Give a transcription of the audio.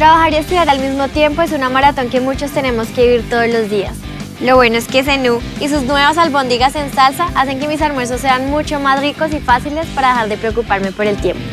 Trabajar y estudiar al mismo tiempo es una maratón que muchos tenemos que vivir todos los días. Lo bueno es que Zenú y sus nuevas albóndigas en salsa hacen que mis almuerzos sean mucho más ricos y fáciles para dejar de preocuparme por el tiempo.